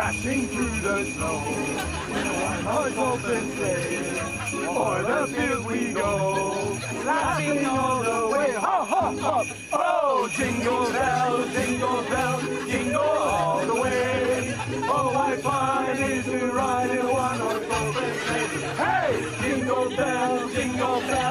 dashing through the snow. With one horse open sleigh, o'er the field we go, laughing all the way. Hop, hop, hop! Oh, jingle bells, jingle bells, jingle all the way. Oh, what fun it is to ride in one horse open sleigh. Hey, jingle bells, jingle bells.